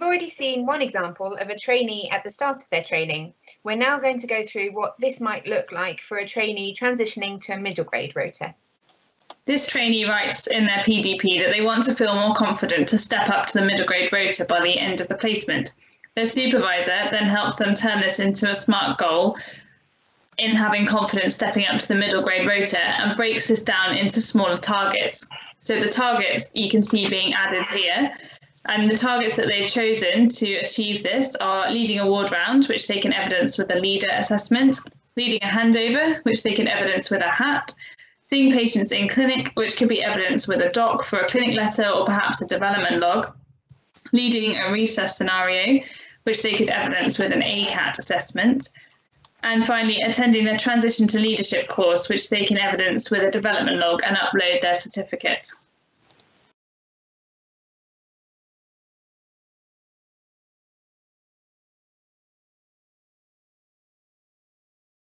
already seen one example of a trainee at the start of their training. We're now going to go through what this might look like for a trainee transitioning to a middle grade rota. This trainee writes in their PDP that they want to feel more confident to step up to the middle grade rota by the end of the placement. Their supervisor then helps them turn this into a SMART goal in having confidence stepping up to the middle grade rota and breaks this down into smaller targets. So the targets you can see being added here and the targets that they've chosen to achieve this are leading a ward round, which they can evidence with a leader assessment, leading a handover, which they can evidence with a hat, seeing patients in clinic, which could be evidenced with a doc for a clinic letter or perhaps a development log, leading a resus scenario, which they could evidence with an ACAT assessment, and finally attending the transition to leadership course, which they can evidence with a development log and upload their certificate.